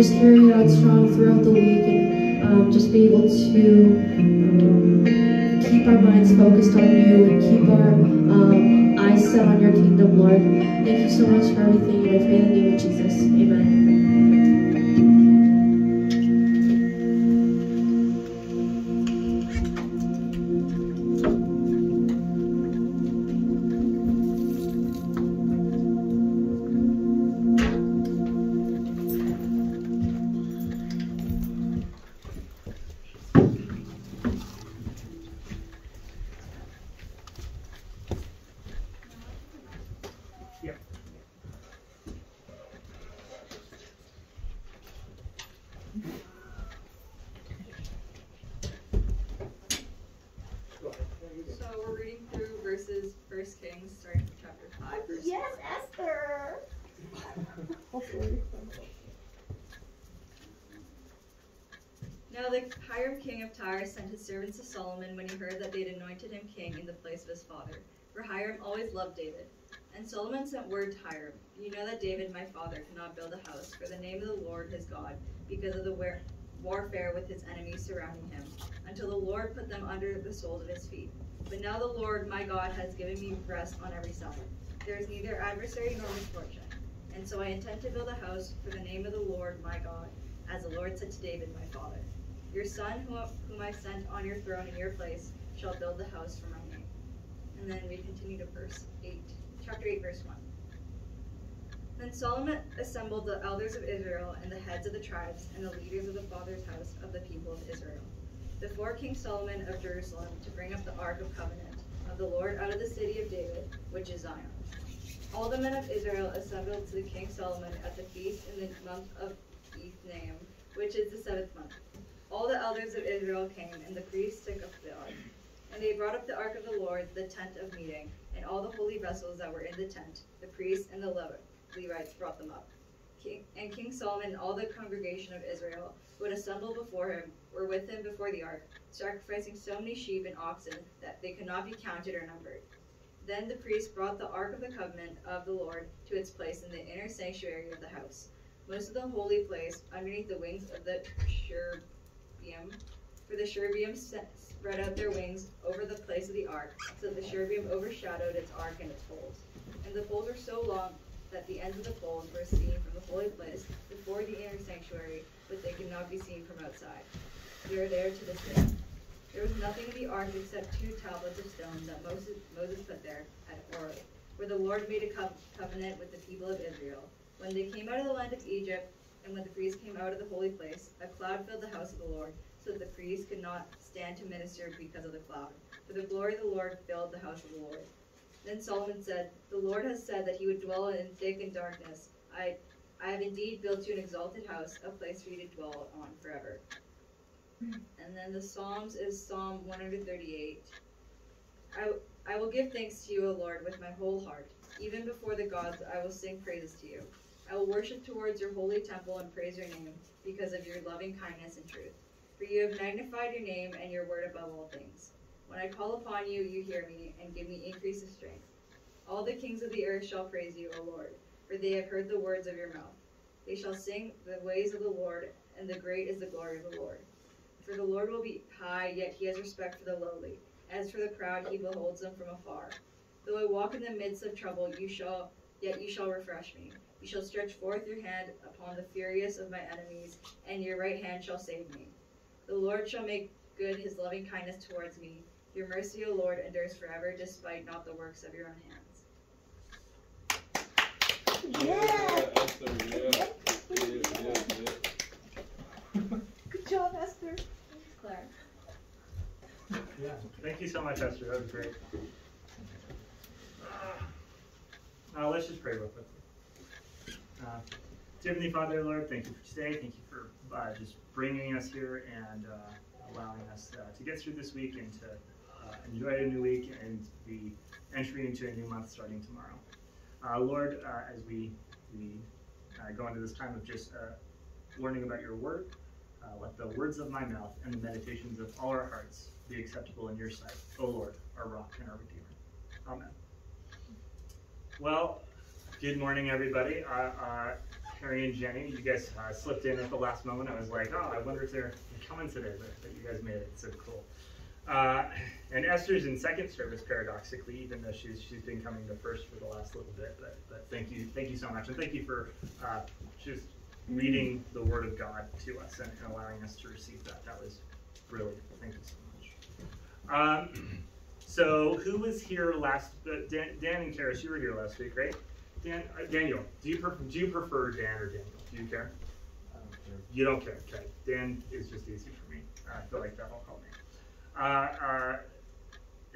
just carry out strong throughout the week and um, just be able to um, keep our minds focused on you and keep our um, eyes set on your kingdom, Lord. Thank you so much for everything, and I pray in the name of Jesus. Servants of Solomon when he heard that they had anointed him king in the place of his father. For Hiram always loved David. And Solomon sent word to Hiram, You know that David my father cannot build a house for the name of the Lord his God, because of the war- warfare with his enemies surrounding him, until the Lord put them under the soles of his feet. But now the Lord my God has given me rest on every side. There is neither adversary nor misfortune. And so I intend to build a house for the name of the Lord my God, as the Lord said to David my father. Your son, whom I sent on your throne in your place, shall build the house for my name. And then we continue to verse 8, chapter 8, verse 1. Then Solomon assembled the elders of Israel and the heads of the tribes and the leaders of the father's house of the people of Israel before King Solomon of Jerusalem to bring up the ark of covenant of the Lord out of the city of David, which is Zion. All the men of Israel assembled to King Solomon at the feast in the month of Ethanim, which is the seventh month. All the elders of Israel came, and the priests took up the ark. And they brought up the ark of the Lord, the tent of meeting, and all the holy vessels that were in the tent. The priests and the Levites brought them up. King, and King Solomon and all the congregation of Israel who had assembled before him were with him before the ark, sacrificing so many sheep and oxen that they could not be counted or numbered. Then the priests brought the ark of the covenant of the Lord to its place in the inner sanctuary of the house. Most of the holy place, underneath the wings of the cherubim, for the cherubim spread out their wings over the place of the ark, so that the cherubim overshadowed its ark and its poles. And the poles were so long that the ends of the poles were seen from the holy place before the inner sanctuary, but they could not be seen from outside. They are there to this day. There was nothing in the ark except two tablets of stone that Moses, Moses put there at Horeb, where the Lord made a co- covenant with the people of Israel. When they came out of the land of Egypt, and when the priests came out of the holy place, a cloud filled the house of the Lord, so that the priests could not stand to minister because of the cloud. For the glory of the Lord filled the house of the Lord. Then Solomon said, The Lord has said that he would dwell in thick and darkness. I, I have indeed built you an exalted house, a place for you to dwell on forever. And then the Psalms is Psalm 138. I, I will give thanks to you, O Lord, with my whole heart. Even before the gods, I will sing praises to you. I will worship towards your holy temple and praise your name because of your loving kindness and truth. For you have magnified your name and your word above all things. When I call upon you, you hear me and give me increase of strength. All the kings of the earth shall praise you, O Lord, for they have heard the words of your mouth. They shall sing the ways of the Lord, and the great is the glory of the Lord. For the Lord will be high, yet he has respect for the lowly. As for the proud, he beholds them from afar. Though I walk in the midst of trouble, you shall yet you shall refresh me. You shall stretch forth your hand upon the furious of my enemies, and your right hand shall save me. The Lord shall make good, his loving kindness towards me. Your mercy, O Lord, endures forever, despite not the works of your own hands. Yeah. Esther, yeah. Yeah, yeah, yeah. Good job, Esther. Thanks, Claire. Yeah, thank you so much, Esther. That was great. Uh, let's just pray real quickly. Uh, Heavenly Father, Lord, thank you for today. Thank you for uh, just bringing us here and uh, allowing us uh, to get through this week and to uh, enjoy a new week and be entering into a new month starting tomorrow. Uh, Lord, as we, we go into this time of just learning about your word, let the words of my mouth and the meditations of all our hearts be acceptable in your sight, O Lord, our rock and our redeemer. Amen. Well, good morning, everybody. Uh, uh, Harry and Jenny, you guys uh, slipped in at the last moment. I was like, oh, I wonder if they're coming today, but, but you guys made it. So cool. Uh, and Esther's in second service, paradoxically, even though she's she's been coming to first for the last little bit. But but thank you, thank you so much, and thank you for uh, just reading the Word of God to us and, and allowing us to receive that. That was brilliant. Thank you so much. Um, so who was here last? Uh, Dan, Dan and Karis, you were here last week, right? Dan, uh, Daniel, do you prefer, do you prefer Dan or Daniel? Do you care? You don't care. Okay. Dan is just easy for me. I feel like that'll help me. Uh, uh,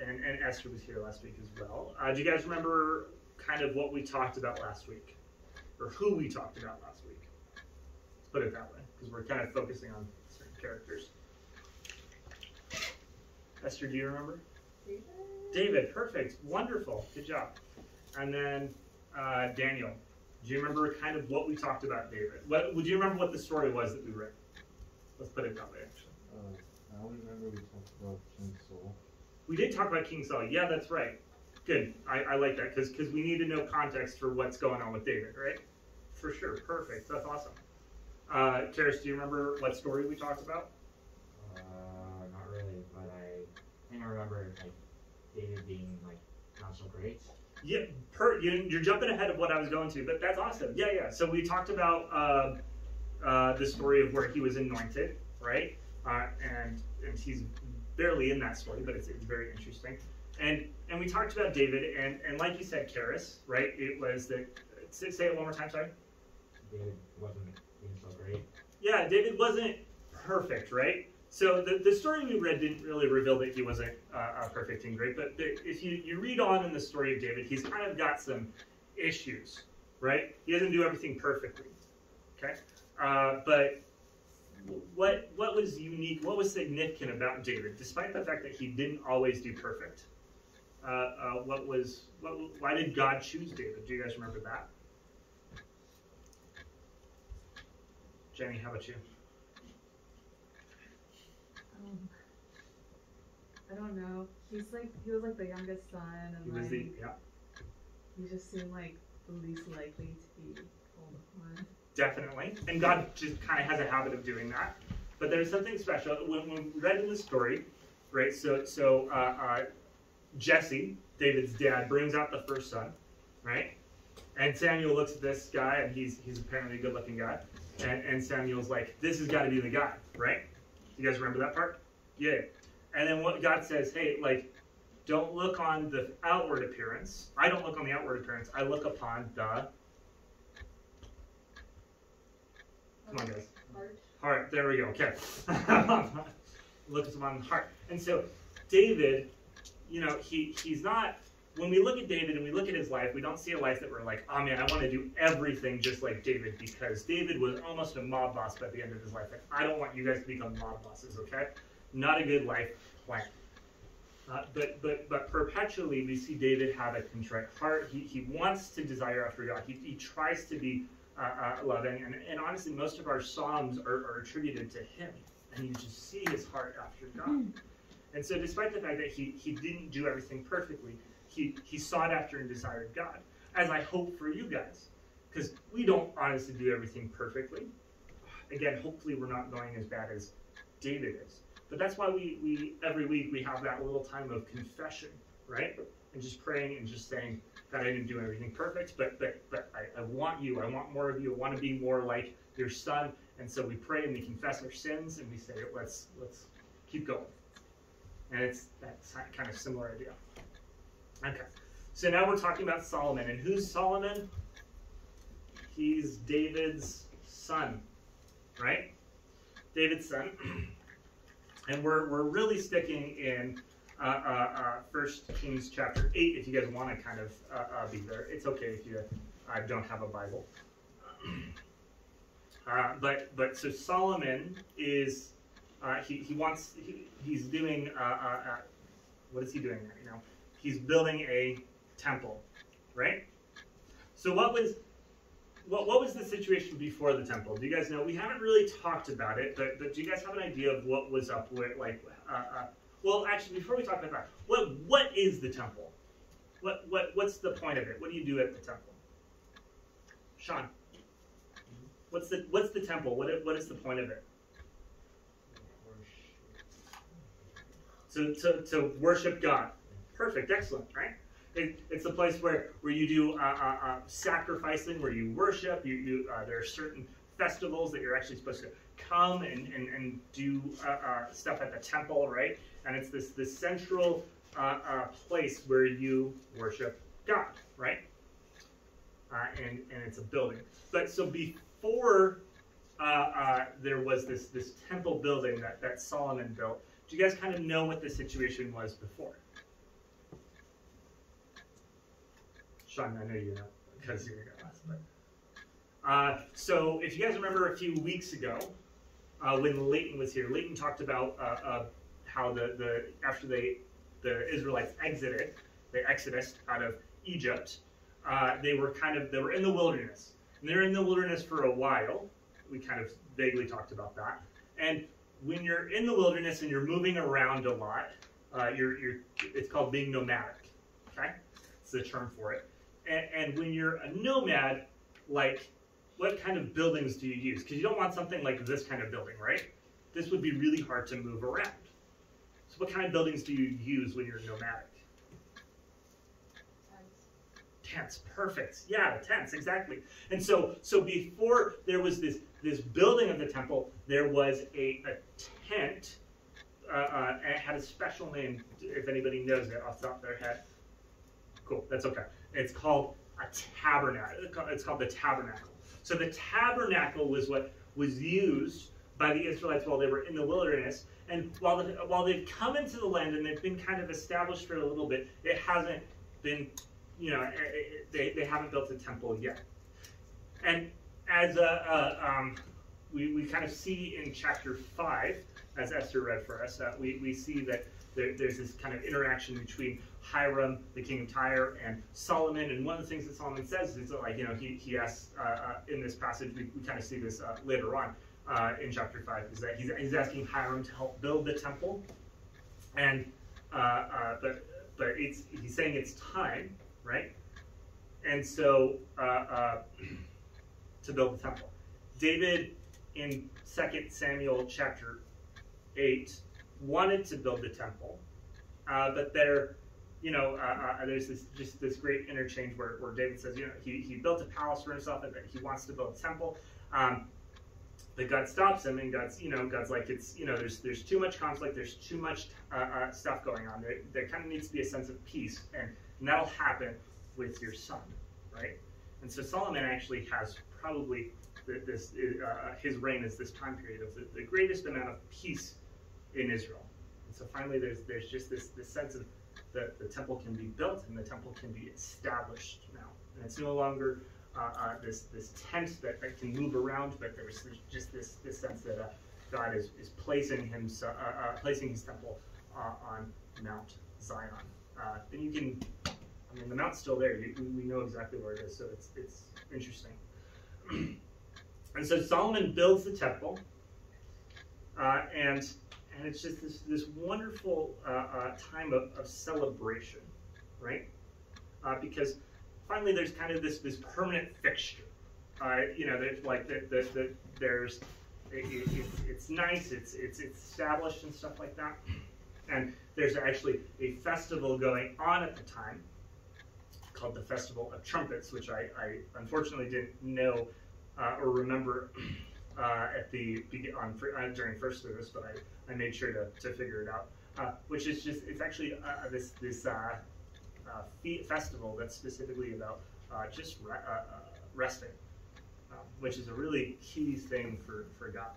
and, and Esther was here last week as well. Uh, do you guys remember kind of what we talked about last week? Or who we talked about last week? Let's put it that way, because we're kind of focusing on certain characters. Esther, do you remember? David. David, perfect. Wonderful. Good job. And then uh, Daniel, do you remember kind of what we talked about David? What, would you remember what the story was that we read? Let's put it that way, actually. Uh, I only remember we talked about King Saul. We did talk about King Saul. Yeah, that's right. Good. I, I like that because we need to know context for what's going on with David, right? For sure. Perfect. That's awesome. Uh, Karis, do you remember what story we talked about? Uh, not really, but I think I remember like David being like not so great. Yeah, per, you, you're jumping ahead of what I was going to, but that's awesome. Yeah, yeah. So we talked about uh, uh, the story of where he was anointed, right? Uh, and and he's barely in that story, but it's, it's very interesting. And and we talked about David, and and like you said, Karis, right? It was that. Say, say it one more time. Sorry. David wasn't being so great. Yeah, David wasn't perfect, right? So the, the story we read didn't really reveal that he wasn't uh, uh, perfect and great, but the, if you, you read on in the story of David, he's kind of got some issues, right? He doesn't do everything perfectly, okay? Uh, but what what was unique, what was significant about David, despite the fact that he didn't always do perfect? Uh, uh, what was what, why did God choose David? Do you guys remember that? Jenny, how about you? Um, I don't know. He's like he was like the youngest son, and He like the yeah. he just seemed like the least likely to be called upon. Definitely. And God just kind of has a habit of doing that. But there's something special. When, when we read in the story, right, so, so uh, uh, Jesse, David's dad, brings out the first son, right? And Samuel looks at this guy, and he's, he's apparently a good looking guy. And, and Samuel's like, this has got to be the guy, right? You guys remember that part? Yeah. And then what God says, hey, like, don't look on the outward appearance. I don't look on the outward appearance. I look upon the Come on, guys. Heart. Heart. There we go. Okay. Look upon the heart. And so, David, you know, he he's not. When we look at David and we look at his life, we don't see a life that we're like, oh man, I want to do everything just like David because David was almost a mob boss by the end of his life. And I don't want you guys to become mob bosses, okay? Not a good life plan. Uh, but but but perpetually we see David have a contrite heart. He, he wants to desire after God. He, he tries to be uh, uh, loving. And, and honestly, most of our psalms are, are attributed to him. And you just see his heart after God. And so, despite the fact that he, he didn't do everything perfectly, he, he sought after and desired God, as I hope for you guys. Because we don't honestly do everything perfectly. Again, hopefully, we're not going as bad as David is. But that's why we, we every week we have that little time of confession, right? And just praying and just saying, God, I didn't do everything perfect, but but but I, I want you. I want more of you. I want to be more like your son. And so we pray and we confess our sins and we say, let's let's keep going. And it's that kind of similar idea. Okay, so now we're talking about Solomon. And who's Solomon? He's David's son, right? David's son. And we're, we're really sticking in uh, uh, uh, First Kings chapter 8 if you guys want to kind of uh, uh, be there. It's okay if you don't have a Bible. Uh, but but so Solomon is he, he wants he, he's doing what is he doing right now? He's building a temple, right? So what was what, what was the situation before the temple? Do you guys know? We haven't really talked about it, but, but do you guys have an idea of what was up with like? Uh, uh, well, actually, before we talk about that, what what is the temple? What what what's the point of it? What do you do at the temple? Sean, what's the what's the temple? What what is the point of it? To to, to worship God. Perfect, excellent, right? It, it's a place where, where you do uh, uh, uh, sacrificing, where you worship. You, you uh, there are certain festivals that you're actually supposed to come and, and, and do uh, stuff at the temple, right? And it's this this central place where you worship God, right? And and it's a building. But so before uh, uh, there was this this temple building that that Solomon built, do you guys kind of know what the situation was before? Sean, I know you know because you're last. But uh, so if you guys remember a few weeks ago, uh, when Leighton was here, Leighton talked about uh, uh, how the, the after they the Israelites exited, the Exodus out of Egypt, uh, they were kind of they were in the wilderness, and they're in the wilderness for a while. We kind of vaguely talked about that, and when you're in the wilderness and you're moving around a lot, uh, you're, you're it's called being nomadic. Okay, it's the term for it. And, and when you're a nomad, like what kind of buildings do you use? Because you don't want something like this kind of building, right? This would be really hard to move around. So what kind of buildings do you use when you're nomadic? Tents, perfect. Yeah, tents, exactly. And so, so before there was this this building of the temple, there was a, a tent. Uh, uh, it had a special name. If anybody knows it off the top of their head, cool. That's okay. It's called a tabernacle. It's called the tabernacle. So the tabernacle was what was used by the Israelites while they were in the wilderness. And while while they've come into the land and they've been kind of established for a little bit, it hasn't been, you know, they, they haven't built a temple yet. And as a, a um, we, we kind of see in chapter 5, as Esther read for us, uh, we, we see that there, there's this kind of interaction between Hiram, the king of Tyre, and Solomon. And one of the things that Solomon says is that, like, you know, he, he asks uh, uh, in this passage, we, we kind of see this uh, later on uh, in chapter 5, is that he's, he's asking Hiram to help build the temple. And, uh, uh, but, but it's, he's saying it's time, right? And so, to build the temple. David in 2 Samuel chapter 8 wanted to build the temple, uh, but there, you know, uh, uh, there's this just this great interchange where, where David says, you know, he, he built a palace for himself and he wants to build a temple. Um, but God stops him, and God's, you know, God's like, it's, you know, there's there's too much conflict, there's too much uh, uh, stuff going on. There, there kind of needs to be a sense of peace, and, and that'll happen with your son, right? And so Solomon actually has probably this uh, his reign is this time period of the, the greatest amount of peace in Israel. And so finally, there's there's just this this sense of that the temple can be built and the temple can be established now, and it's no longer uh, uh, this this tent that, that can move around, but there's, there's just this this sense that uh, God is, is placing him uh, uh, placing his temple uh, on Mount Zion. And you can, I mean, the mount's still there. You, we know exactly where it is, so it's it's interesting. and so Solomon builds the temple, and and it's just this this wonderful uh, uh, time of, of celebration, right? Uh, because finally there's kind of this this permanent fixture. Uh, you know, there's like the, the, the there's it, it, it's, nice, it's it's it's established and stuff like that. And there's actually a festival going on at the time called the Festival of Trumpets, which I, I unfortunately didn't know uh, or remember uh, at the on uh, during first service, but I, I made sure to, to figure it out. Uh, which is just it's actually uh, this this uh, uh, fe- festival that's specifically about uh, just re- uh, uh, resting, um, which is a really key thing for for God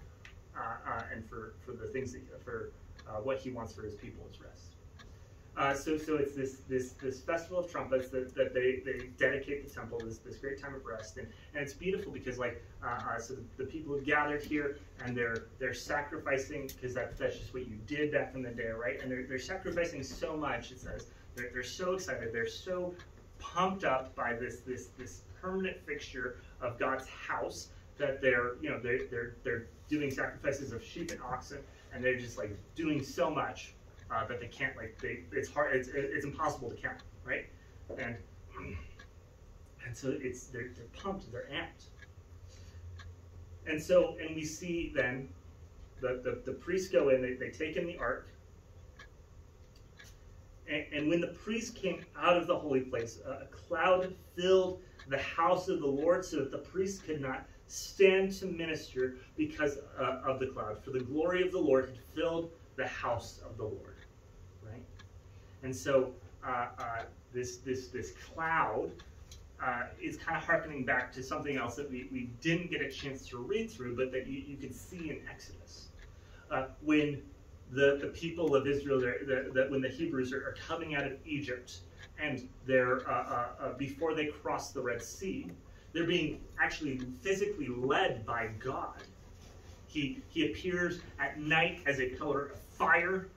uh, uh, and for for the things that for uh, what He wants for His people is rest. Uh, so, so it's this this this festival of trumpets that, that they, they dedicate the temple this this great time of rest. And, and it's beautiful because like uh, uh, so the, the people have gathered here and they're they're sacrificing because that's that's just what you did back in the day right? And they're, they're sacrificing so much it says. They're, they're so excited. They're so pumped up by this this this permanent fixture of God's house that they're you know they're they're, they're doing sacrifices of sheep and oxen and they're just like doing so much uh, that they can't like they it's hard it's it's impossible to count right? And and so it's they're, they're pumped they're amped. And so and we see then the the, the priests go in they, they take in the ark. And, and when the priests came out of the holy place a cloud filled the house of the lord so that the priests could not stand to minister because uh, of the cloud. For the glory of the lord had filled the house of the lord and so uh, uh, this this this cloud uh, is kind of harkening back to something else that we, we didn't get a chance to read through, but that you, you can see in Exodus. Uh, when the, the people of Israel, the, the, when the Hebrews are, are, coming out of Egypt, and they're, uh, uh, before they cross the Red Sea, they're being actually physically led by God. He, he appears at night as a pillar of fire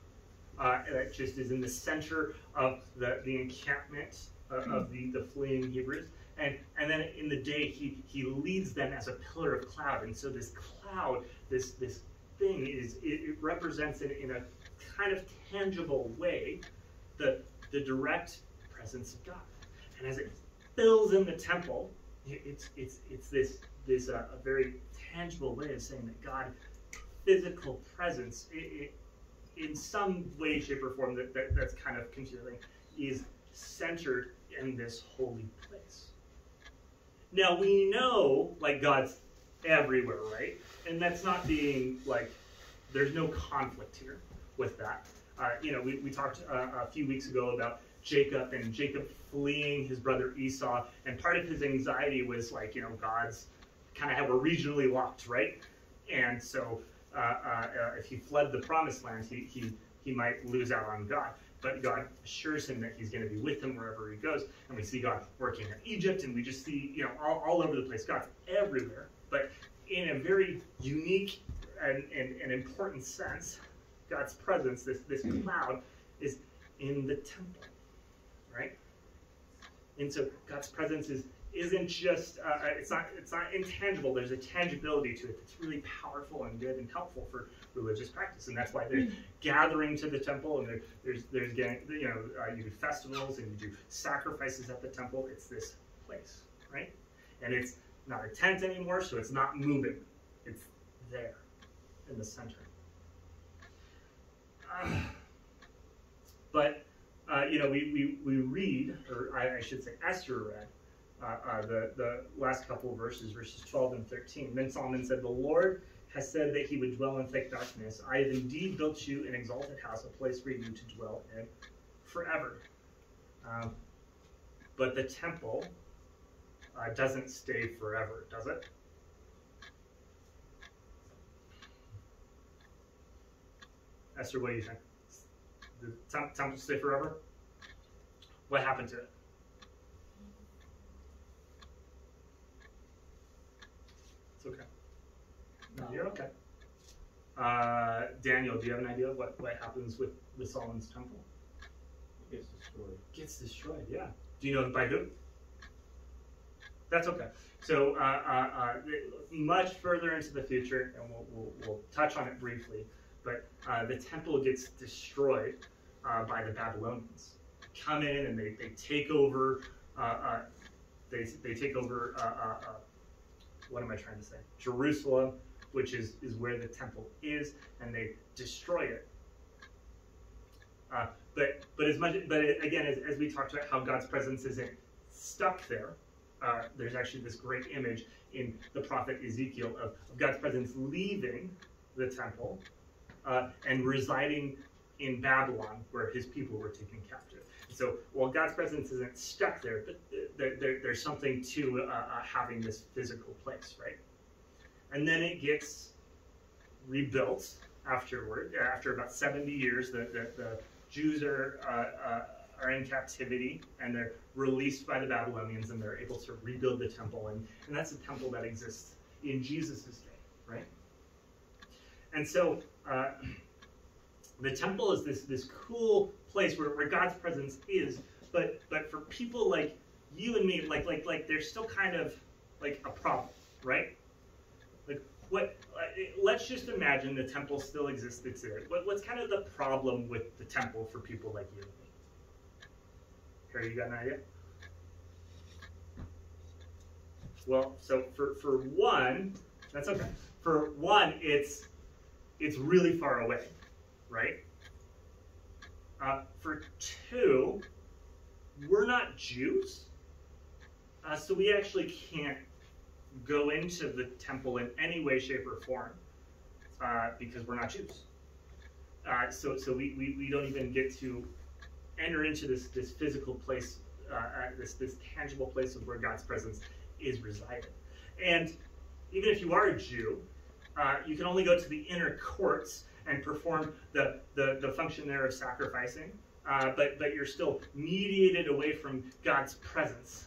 uh, that just is in the center of the, the encampment uh, of the, the fleeing Hebrews. And, and then in the day, he, he leads them as a pillar of cloud. And so this cloud, this, this thing, is it, it represents in, in a kind of tangible way the, the direct presence of God. And as it fills in the temple, it's, it's, it's this, this uh, a very tangible way of saying that God, physical presence, it, in some way, shape, or form that, that that's kind of confusing, is centered in this holy place. Now we know, like God's everywhere, right? And that's not being like, there's no conflict here with that. Uh, you know, we, we talked uh, a few weeks ago about Jacob and Jacob fleeing his brother Esau, and part of his anxiety was like, you know, God's kind of how we're regionally locked, right? And so Uh, uh, uh, if he fled the promised land, he, he, he might lose out on God but God assures him that he's going to be with him wherever he goes. And we see God working in Egypt, and we just see, you know, all, all over the place. God's everywhere, but in a very unique and, and, and important sense, God's presence, this, this cloud, is in the temple, right? And so God's presence is isn't just uh, it's not it's not intangible. There's a tangibility to it that's really powerful and good and helpful for religious practice, and that's why there's gathering to the temple and there, there's there's getting you know uh, you do festivals and you do sacrifices at the temple. It's this place, right? And it's not a tent anymore, so it's not moving. It's there in the center. Uh, but uh, you know we, we, we read, or I, I should say Esther read uh, uh, the, the last couple verses, verses 12 and 13. Then Solomon said, The Lord has said that he would dwell in thick darkness. I have indeed built you an exalted house, a place for you to dwell in forever. Um, but the temple uh, doesn't stay forever, does it? Esther, what do you think? The temple stay forever? What happened to it? It's okay. No, you're okay. Uh, Daniel, do you have an idea of what, what happens with, with Solomon's temple? It gets destroyed. Gets destroyed, yeah. Do you know by who? That's okay. So uh, uh, uh, much further into the future, and we'll, we'll, we'll touch on it briefly, but uh, the temple gets destroyed uh, by the Babylonians. They Come in and they, they take over. Uh, uh, they, they take over. Uh, uh, uh, what am I trying to say? Jerusalem, which is is where the temple is, and they destroy it. Uh, but but as much but again, as, as we talked about how God's presence isn't stuck there, uh, there's actually this great image in the prophet Ezekiel of, of God's presence leaving the temple uh, and residing in Babylon, where his people were taken captive. So while God's presence isn't stuck there, but there, there, there's something to uh, uh, having this physical place, right? And then it gets rebuilt afterward. After about 70 years, the, the, the Jews are, uh, uh, are in captivity and they're released by the Babylonians and they're able to rebuild the temple. And, and that's a temple that exists in Jesus' day, right? And so uh, the temple is this, this cool place where, where God's presence is, but but for people like you and me, like like like there's still kind of like a problem, right? What? Uh, let's just imagine the temple still existed there. What, what's kind of the problem with the temple for people like you and me? Harry, you got an idea? Well, so for for one, that's okay. For one, it's it's really far away, right? Uh, for two, we're not Jews, uh, so we actually can't go into the temple in any way, shape, or form uh, because we're not Jews. Uh, so so we, we, we don't even get to enter into this, this physical place, uh, uh, this, this tangible place of where God's presence is residing. And even if you are a Jew, you can only go to the inner courts and perform the, the, the function there of sacrificing, uh, but, but you're still mediated away from God's presence.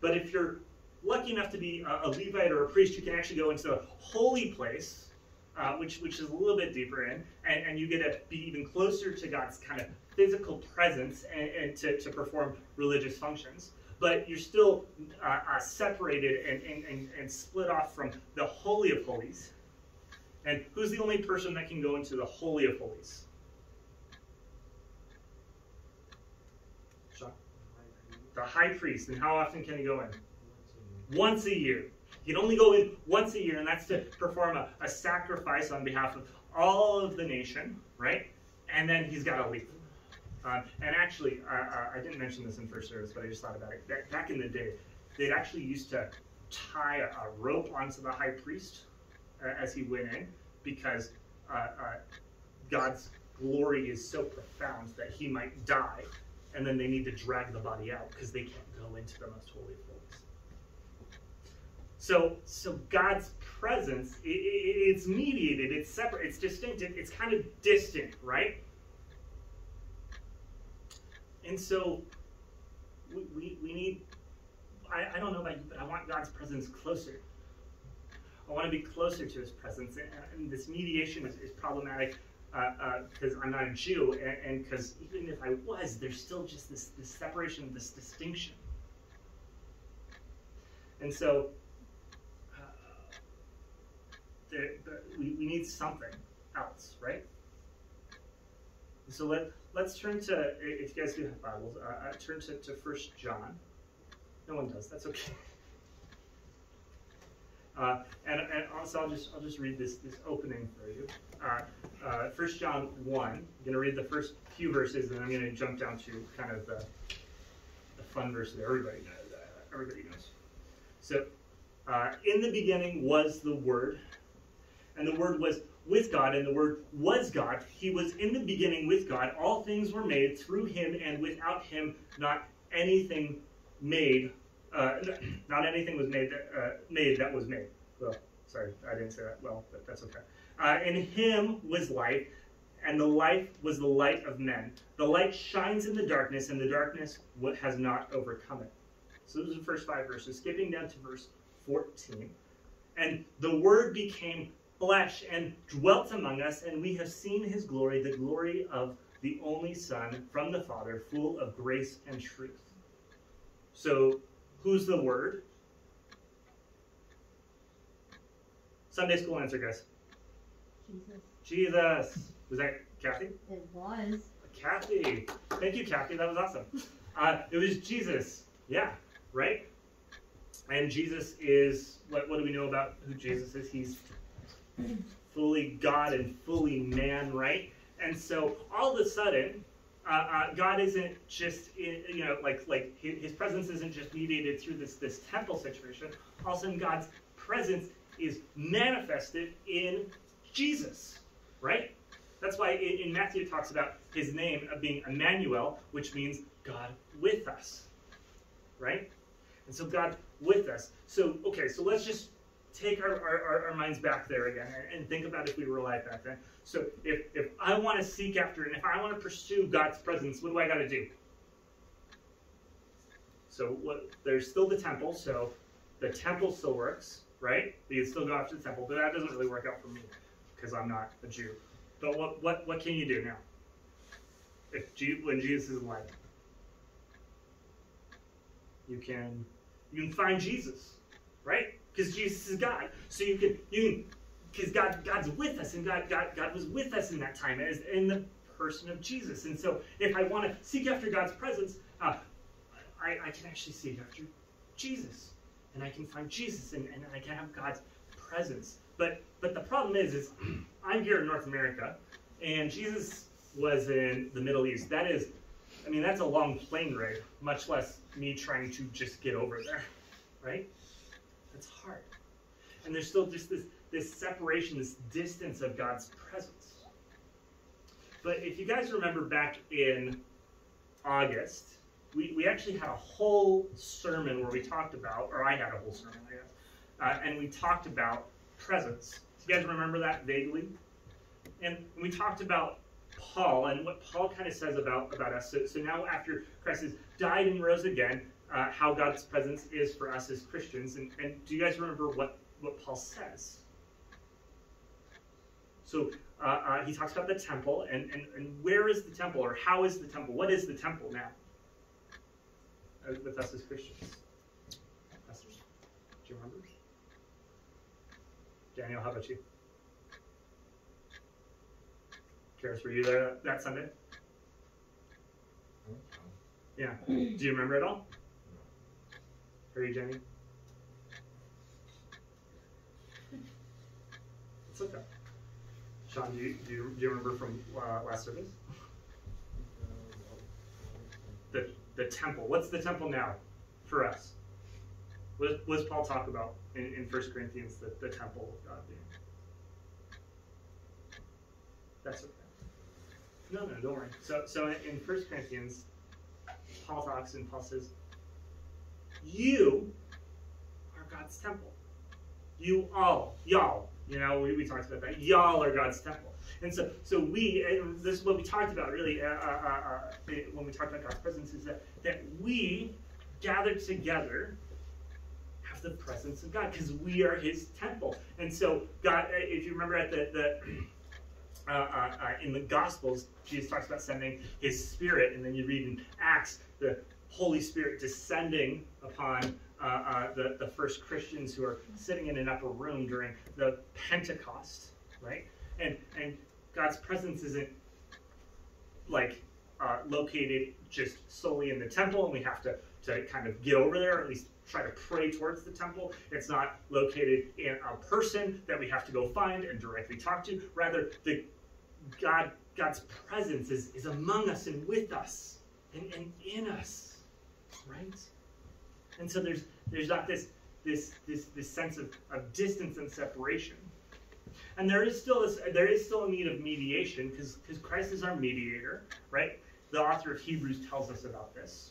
But if you're lucky enough to be a, a Levite or a priest, you can actually go into the holy place, uh, which, which is a little bit deeper in, and, and you get to be even closer to God's kind of physical presence and, and to, to perform religious functions. But you're still uh, uh, separated and, and, and, and split off from the Holy of Holies and who's the only person that can go into the Holy of Holies? The high priest. And how often can he go in? Once a year. He can only go in once a year, and that's to perform a, a sacrifice on behalf of all of the nation, right? And then he's got to leave. Um, and actually, uh, I didn't mention this in first service, but I just thought about it. Back in the day, they'd actually used to tie a, a rope onto the high priest uh, as he went in because uh, uh, God's glory is so profound that he might die, and then they need to drag the body out because they can't go into the most holy holies. So, so God's presence, it, it, it's mediated, it's separate, it's distinct, it, it's kind of distant, right? And so we, we, we need, I, I don't know about you, but I want God's presence closer. I want to be closer to his presence. And, and this mediation is, is problematic because uh, uh, I'm not a Jew, and because even if I was, there's still just this, this separation, this distinction. And so we, we need something else, right? So let, let's turn to, if you guys do have Bibles, uh, uh turn to, to 1 John. No one does, that's okay. Uh, and, and, also, I'll just I'll just read this this opening for you. Uh, uh, First John one. I'm going to read the first few verses, and I'm going to jump down to kind of the, the fun verse that everybody knows. Everybody knows. So, uh, in the beginning was the Word, and the Word was with God, and the Word was God. He was in the beginning with God. All things were made through Him, and without Him, not anything made uh, not anything was made that, uh, made that was made. Well, sorry, I didn't say that well, but that's okay. Uh, in him was life, and the life was the light of men. The light shines in the darkness, and the darkness has not overcome it. So those are the first five verses. Skipping down to verse 14. And the Word became flesh and dwelt among us, and we have seen his glory, the glory of the only Son from the Father, full of grace and truth. So Who's the Word? Sunday school answer, guys. Jesus. Jesus. Was that Kathy? It was. Kathy. Thank you, Kathy. That was awesome. Uh, it was Jesus. Yeah, right? And Jesus is, what, what do we know about who Jesus is? He's fully God and fully man, right? And so all of a sudden, uh, uh, God isn't just in, you know like like his, presence isn't just mediated through this this temple situation. All of a sudden, God's presence is manifested in Jesus, right? That's why in, in Matthew it talks about his name being Emmanuel, which means God with us, right? And so God with us. So okay, so let's just take our, our, our minds back there again and, think about if we were alive back then. So if, if I want to seek after and if I want to pursue God's presence, what do I got to do? So what, there's still the temple, so the temple still works, right? You can still go after the temple, but that doesn't really work out for me because I'm not a Jew. But what, what, what can you do now? If when Jesus is alive, you can you can find Jesus, right? Because Jesus is God. So you can you because God God's with us, and God God God was with us in that time as in the person of Jesus. And so if I want to seek after God's presence, uh, I, I can actually seek after Jesus, and I can find Jesus, and, and I can have God's presence. But but the problem is is I'm here in North America, and Jesus was in the Middle East. That is, I mean, that's a long plane ride, much less me trying to just get over there, right? That's hard. And there's still just this, this separation, this distance of God's presence. But if you guys remember back in August, we, we actually had a whole sermon where we talked about, or I had a whole sermon, I guess, uh, and we talked about presence. Do you guys remember that vaguely? And we talked about Paul and what Paul kind of says about, about us. So, so now, after Christ has died and rose again, uh, how God's presence is for us as Christians. And, and do you guys remember what, what Paul says? So uh, uh, he talks about the temple, and, and, and where is the temple, or how is the temple? What is the temple now uh, with us as Christians? Pastors, do you remember? Daniel, how about you? Karis, were you there that Sunday? Yeah. Do you remember it all? Are you, Jenny? It's okay. Sean, do you, do you, do you remember from uh, last service? The, the temple. What's the temple now for us? What, what does Paul talk about in, in 1 Corinthians, the, the temple of God being? That's okay. No, no, don't worry. So, so in 1 Corinthians, Paul talks and Paul says, You are God's temple. You all, y'all, you know, we, we talked about that. Y'all are God's temple. And so, so we, and this is what we talked about really uh, uh, uh, when we talked about God's presence, is that, that we gathered together have the presence of God because we are His temple. And so, God, if you remember at the, the uh, uh, uh, in the Gospels, Jesus talks about sending His Spirit, and then you read in Acts the Holy Spirit descending upon uh, uh, the, the first Christians who are sitting in an upper room during the Pentecost, right? And and God's presence isn't like uh, located just solely in the temple, and we have to to kind of get over there, or at least try to pray towards the temple. It's not located in a person that we have to go find and directly talk to. Rather, the God God's presence is, is among us and with us and, and in us. Right? And so there's there's not this this this this sense of, of distance and separation. And there is still this there is still a need of mediation because because Christ is our mediator, right? The author of Hebrews tells us about this.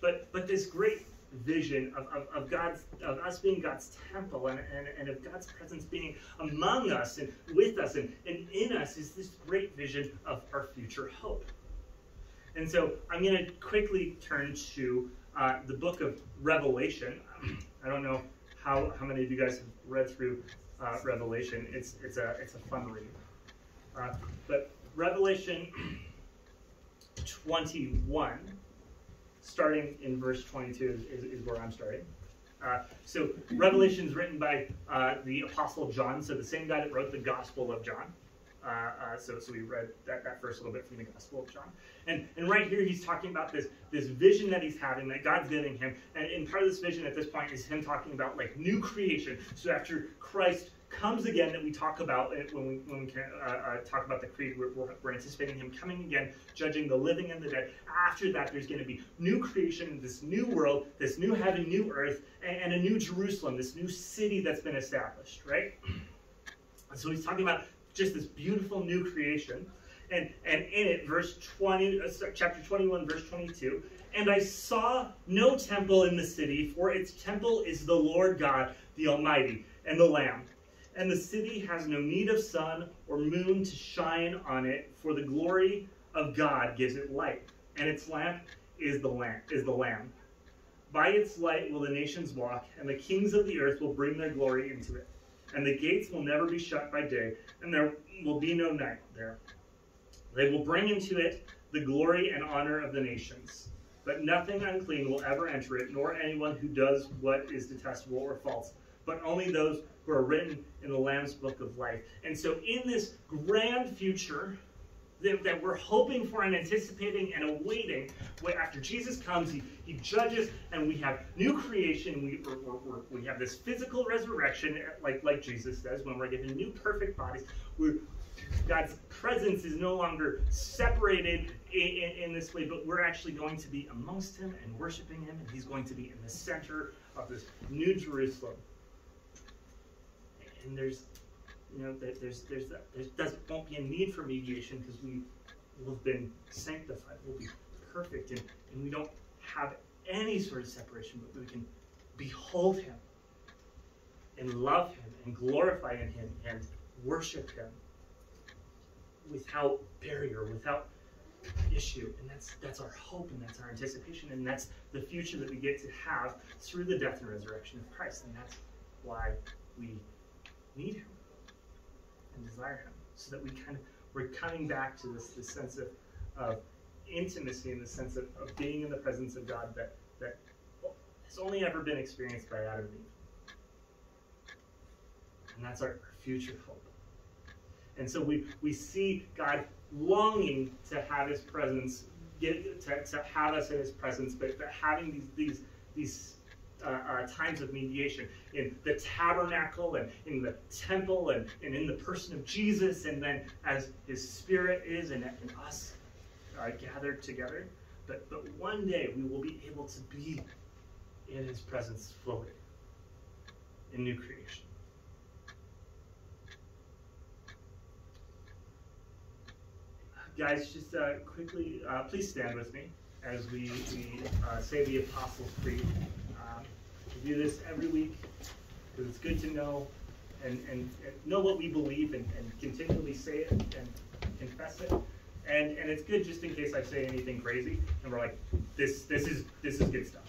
But but this great vision of, of, of God's of us being God's temple and, and, and of God's presence being among us and with us and, and in us is this great vision of our future hope. And so I'm going to quickly turn to uh, the book of Revelation. I don't know how, how many of you guys have read through uh, Revelation. It's, it's, a, it's a fun read. Uh, but Revelation 21 starting in verse 22 is, is, where I'm starting. Uh, so Revelation is written by uh, the Apostle John, so the same guy that wrote the Gospel of John. Uh, uh, so, so we read that, that first little bit from the Gospel of John. And, and right here he's talking about this, this vision that he's having, that God's giving him. And, and part of this vision at this point is him talking about like new creation. So after Christ comes again that we talk about it when we, when we can, uh, uh, talk about the creed. We're, we're, anticipating him coming again, judging the living and the dead. After that, there's going to be new creation, this new world, this new heaven, new earth, and, and a new Jerusalem, this new city that's been established, right? So he's talking about just this beautiful new creation. And, and in it, verse 20, uh, chapter 21, verse 22, and I saw no temple in the city, for its temple is the Lord God, the Almighty, and the Lamb. And the city has no need of sun or moon to shine on it, for the glory of God gives it light, and its lamp is the lamp is the Lamb. By its light will the nations walk, and the kings of the earth will bring their glory into it. And the gates will never be shut by day, and there will be no night there. They will bring into it the glory and honor of the nations. But nothing unclean will ever enter it, nor anyone who does what is detestable or false, but only those who are written in the Lamb's book of life. And so, in this grand future that, that we're hoping for and anticipating and awaiting, where after Jesus comes, he, he judges, and we have new creation. We, we're, we're- we have this physical resurrection, like, like Jesus says, when we're given new perfect bodies. We're, God's presence is no longer separated in, in, in this way, but we're actually going to be amongst Him and worshiping Him, and He's going to be in the center of this new Jerusalem. And there's, you know, there- there's, there's, that, there's doesn't won't be a need for mediation because we will have been sanctified. We'll be perfect, and, and we don't have any sort of separation, but we can behold Him and love Him and glorify in Him and worship Him without barrier, without issue. And that's that's our hope and that's our anticipation and that's the future that we get to have through the death and resurrection of Christ. And that's why we need him and desire him. So that we kind of we're coming back to this, this sense of, of intimacy and the sense of, of being in the presence of God that that has only ever been experienced by Adam and Eve. And that's our future hope. And so we, we see God longing to have his presence, get, to, to have us in his presence, but, but having these, these, these times of mediation in the tabernacle and in the temple and, and in the person of Jesus, and then as his spirit is and, and us are gathered together. But, but one day we will be able to be in his presence fully in new creation. Guys, just uh, quickly, uh, please stand with me as we, we uh, say the Apostles' Creed. We do this every week because it's good to know and, and, and know what we believe and, and continually say it and confess it. And, and it's good just in case I say anything crazy and we're like, this, this, is, this is good stuff.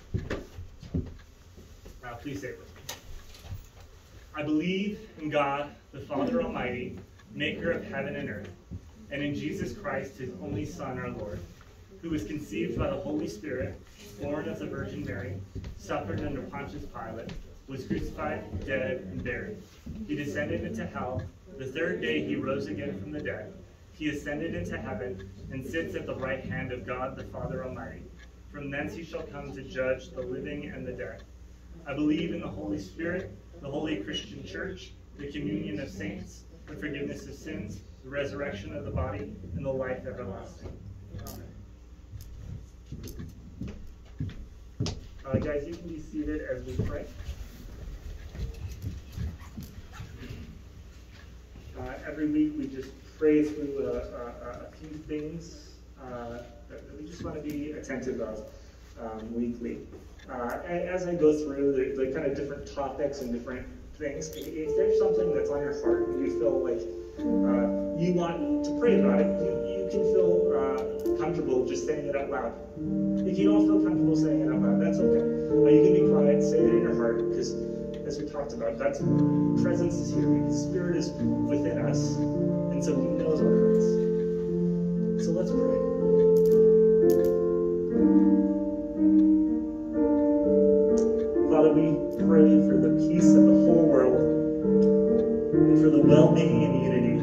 Uh, please say it with me. I believe in God, the Father Almighty, maker of heaven and earth, and in Jesus Christ, his only Son, our Lord, who was conceived by the Holy Spirit, born of the Virgin Mary, suffered under Pontius Pilate, was crucified, dead, and buried. He descended into hell. The third day he rose again from the dead. He ascended into heaven and sits at the right hand of God the Father Almighty. From thence he shall come to judge the living and the dead. I believe in the Holy Spirit, the holy Christian church, the communion of saints, the forgiveness of sins, the resurrection of the body, and the life everlasting. Amen. Uh, guys, you can be seated as we pray. Uh, every week we just pray through a, a, a few things uh, that we just want to be attentive of um, weekly. Uh, as I go through the, the kind of different topics and different things, i- if there's something that's on your heart and you feel like uh, you want to pray about it, you, you can feel uh, comfortable just saying it out loud. If you don't feel comfortable saying it out loud, that's okay. You can be quiet, say it in your heart, because as we talked about, God's presence is here. His Spirit is within us, and so He knows our hearts. So let's pray. Father, we pray for the peace of the whole world and for the well being and unity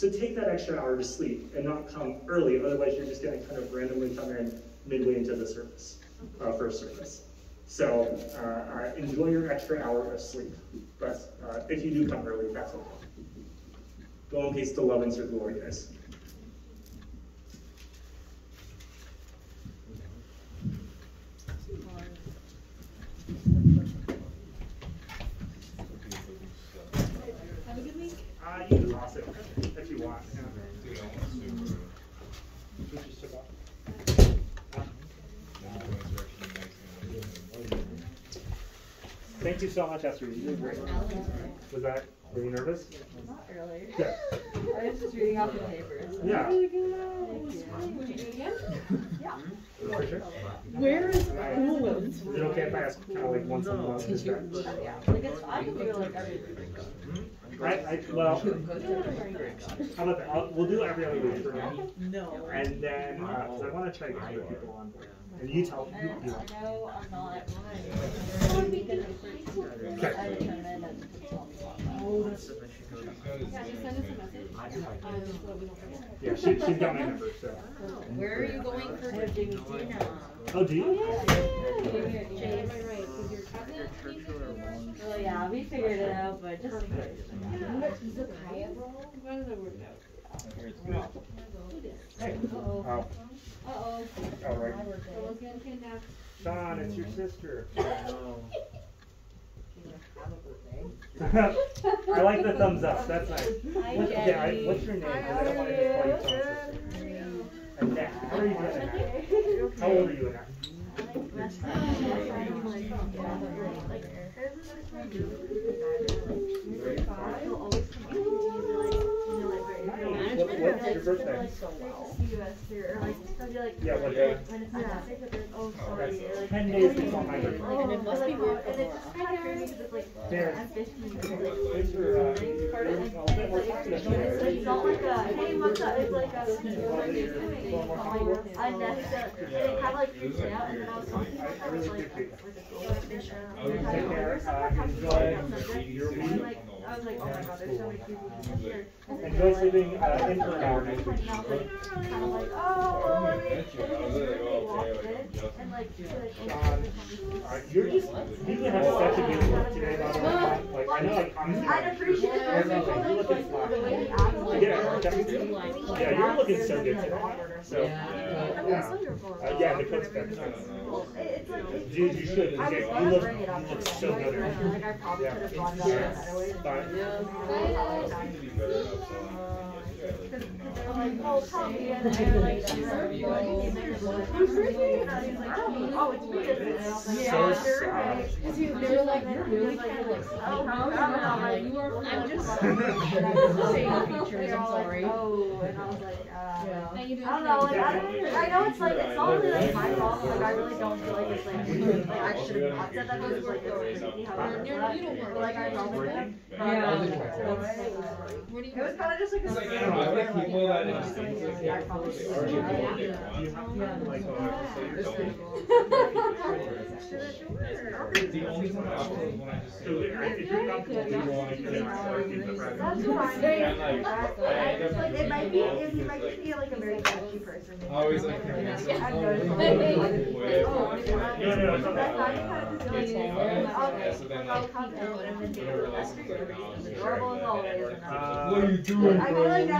So take that extra hour to sleep and not come early. Otherwise, you're just going to kind of randomly come in midway into the service, uh, first service. So uh, uh, enjoy your extra hour of sleep. But uh, if you do come early, that's okay. Go in peace to love and serve the Lord, guys. Have a good week. Uh, you can toss it if you want. yeah. Thank you so much, Esther. You did great. Was that, were you nervous? Not really. Good. I was just reading off the papers. Yeah. Thank you. For sure. Where is Alright. Poland? Is it okay if I ask kind of like once a month? Just that? Yeah, like it's, I can go like every week. I, I, well, how about that? I'll, we'll do every other week for now. No. And then, uh, 'cause I want to try to get people on board. And you tell, you, And you. I know I'm not. I determine and tell me what. Yeah, just send us a message. So that we don't forget. Yeah, she, she's got my number, so. Where are you going for dinner? Oh, do you? Jay, am I right? Is your cabinet clean? Yeah, we figured it out, but just. Is the pie roll? How does that work out? Hey. Uh-oh. Oh, Uh-oh. all right. Someone's getting kidnapped. Sean, it's your sister. Oh. I like the thumbs up. That's nice. Hi, What, okay, I, Jenny. what's your name? I want to just you Sean's sister. Annette. How are you doing, How old are you, Annette? Nice. What, what's your birthday? Like so well. See you here, or like, I'll be like, Yeah, what day? when it's not sick, but then, oh, sorry, or like. Ten days before my birthday. Oh, And it must be like, weird And for it's just kind of crazy because it's like, There. I'm fifteen, it's like, Thanks for, uh, part of it. well, a bit more confident. It's like, not like a, hey, what's up, it's like a, I next, and it kind of like freaked me out, and then I was talking about how it's like, like a fish, and we were talking about, we were talking about subject, and like, I was like, oh my god, there's so many people here. Enjoy sleeping, uh, in for hour. And I was like, kind of like, oh, well, I mean, and then they walked in, and like, she was like, oh, Uh, you're just, you have such a good look today, by the way. Like, I know, like, honestly. I'd appreciate it You're looking like, the way he acts, like, Yeah, definitely. Yeah, you're looking so good today. So, yeah. Uh, yeah, the coat's good. Well, it- it's like. Dude, you should, you look, bring it up. you look so good. like I probably could have brought it up anyway. あり。Oh, I'm like, who's drinking? And he's like, oh, it's me. And I was like, So yeah, you're sad. right. Cause you, they were like, you're really kind of like, Oh, I'm like, like, you are, I'm just saying features, I'm sorry. oh, and I was like, uh. I don't know, like, I don't, I know it's like, it's not really like my fault, like, I really don't feel like it's like, like, I should have not said that, because like, it's crazy how You're- that. you don't work. Like, I know Yeah. What do you? It was kinda just like a. I I like Like, like, I like, The only time I was when I just. so if you're in our keep it like, I like, might be, it might be like a very touchy person. Like, like, like, oh, not- not like, as always. uh, Uh, What are you doing, I feel like that's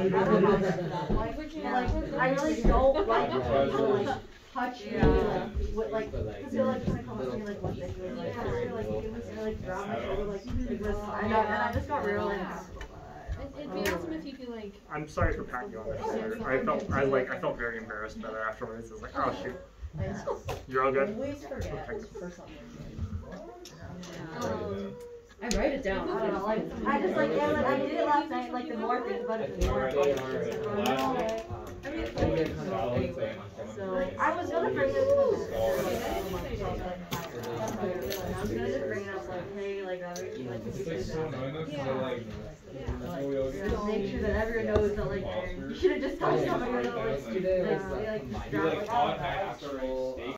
Like, even like, I don't mind that. Like, like, I really don't like when people like touch me, like, what, like, cause they'll like kinda come up to me like, what they do, like, I just feel like it was, or like, grab my shoulder, like, it was, I know, and I just got real uncomfortable. It'd be awesome if you could like, I'm sorry for patting you on the shoulder. I felt, I like, I felt very embarrassed about it afterwards. I was like, oh shoot. You're all good? always forget Perfect. for some reason. I write it down. I don't know, like, I just like, yeah, like, I did it last night, like, the more I think about it, the more it's like, it's just like, oh, no. I mean, like, so, I was gonna bring this to the. I was gonna just bring it up, like, hey, like, I would, like, It's like so annoying though, 'cause they're like, that's what we always do. just make sure that everyone knows that, like, you should have just told somebody, like, like, like, just Be grab, like, like, oh,